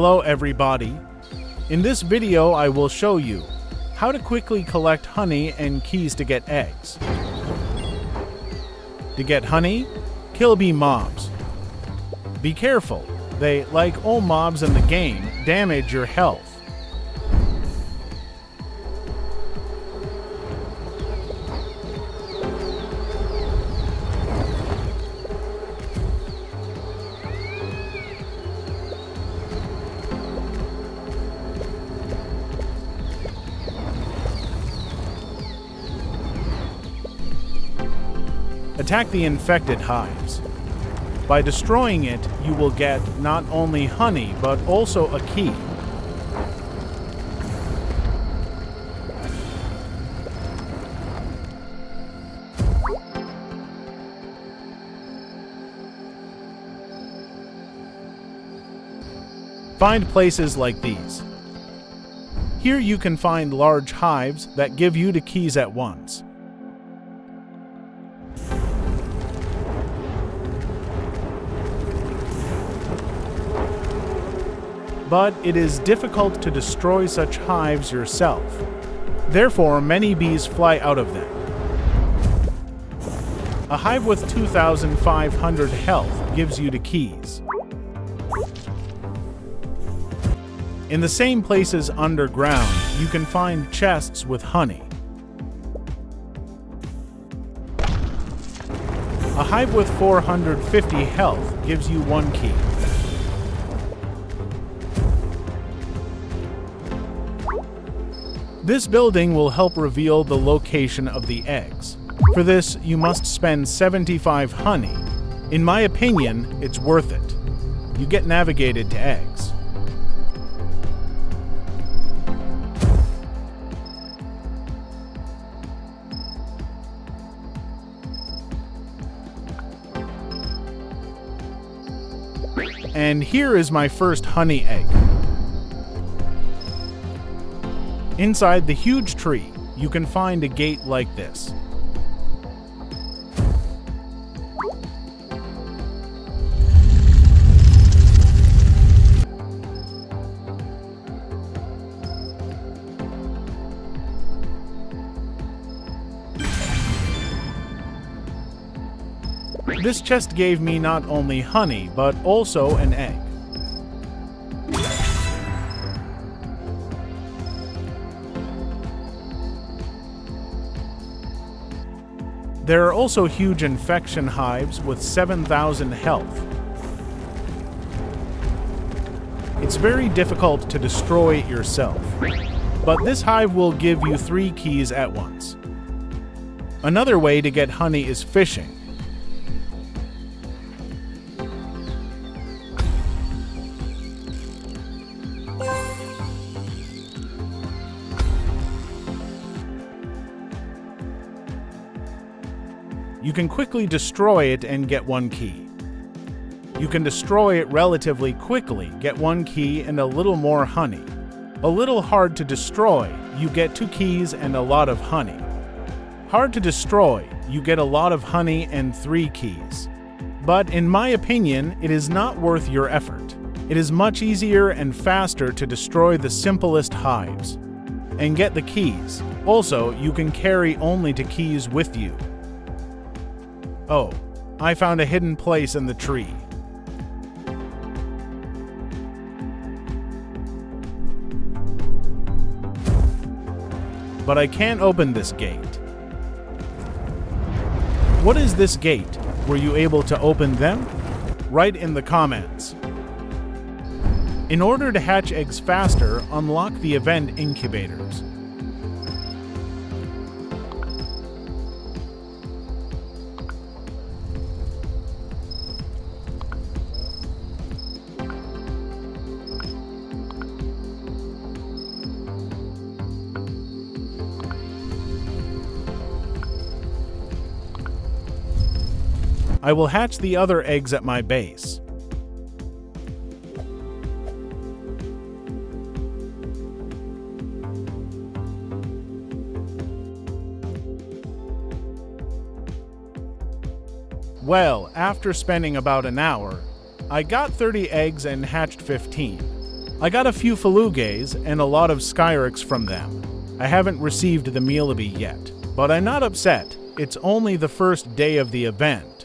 Hello everybody. In this video I will show you how to quickly collect honey and keys to get eggs. To get honey, kill bee mobs. Be careful, they, like all mobs in the game, damage your health. Attack the infected hives. By destroying it, you will get not only honey, but also a key. Find places like these. Here you can find large hives that give you the keys at once. But it is difficult to destroy such hives yourself. Therefore, many bees fly out of them. A hive with 2,500 health gives you the keys. In the same places underground, you can find chests with honey. A hive with 450 health gives you one key. This building will help reveal the location of the eggs. For this, you must spend 75 honey. In my opinion, it's worth it. You get navigated to eggs. And here is my first honey egg. Inside the huge tree, you can find a gate like this. This chest gave me not only honey, but also an egg. There are also huge infection hives with 7,000 health. It's very difficult to destroy it yourself, but this hive will give you three keys at once. Another way to get honey is fishing. You can quickly destroy it and get one key. You can destroy it relatively quickly, get one key and a little more honey. A little hard to destroy, you get two keys and a lot of honey. Hard to destroy, you get a lot of honey and three keys. But in my opinion, it is not worth your effort. It is much easier and faster to destroy the simplest hives. And get the keys. Also, you can carry only two keys with you. Oh, I found a hidden place in the tree. But I can't open this gate. What is this gate? Were you able to open them? Write in the comments. In order to hatch eggs faster, unlock the event incubators. I will hatch the other eggs at my base. Well, after spending about an hour, I got 30 eggs and hatched 15. I got a few Faluges and a lot of Skyrex from them. I haven't received the Mealaby yet, but I'm not upset. It's only the first day of the event.